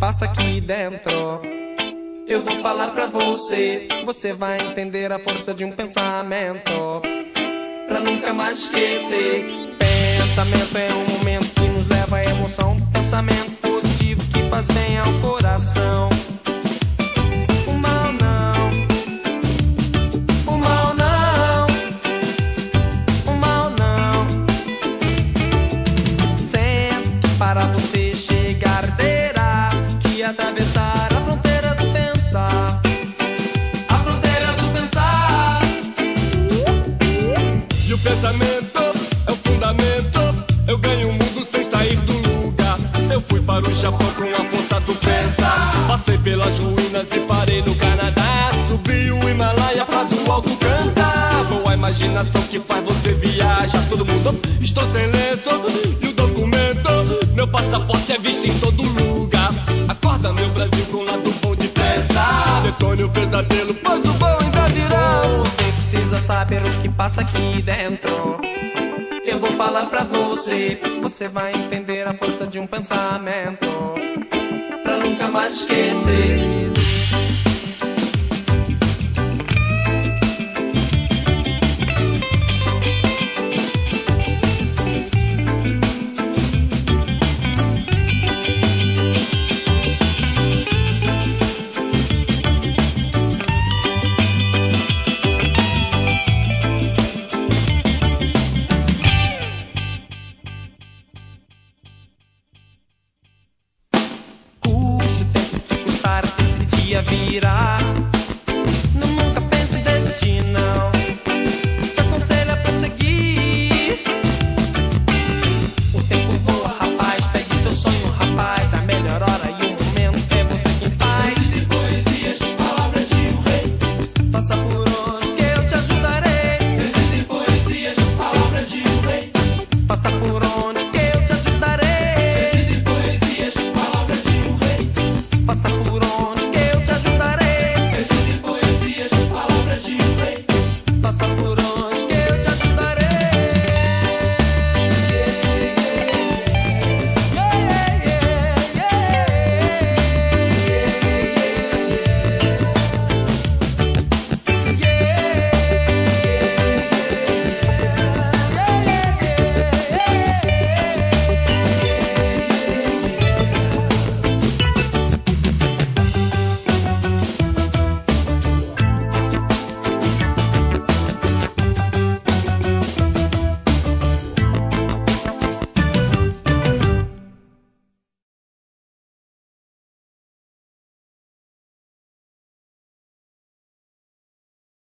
passa aqui dentro. Eu vou falar pra você, você vai entender a força de um pensamento. Pra nunca mais esquecer. Pensamento é um momento que nos leva à emoção. Pensamento imaginação que faz você viajar. Todo mundo, estou sem lenço. E o documento, meu passaporte é visto em todo lugar. Acorda, meu Brasil, com o lado bom de pensar. Detone o pesadelo, pois o bom ainda virá. Você precisa saber o que passa aqui dentro. Eu vou falar pra você, você vai entender a força de um pensamento. Pra nunca mais esquecer. dia. Não, nunca pense em desistir, não. Te aconselho a prosseguir. O tempo voa, rapaz. Pegue seu sonho, rapaz. A melhor hora e o momento é você quem faz. Recite poesias, palavras de um rei. Passa por onde que eu te ajudarei. Recite poesias, palavras de um rei. Faça por onde. Passa por onde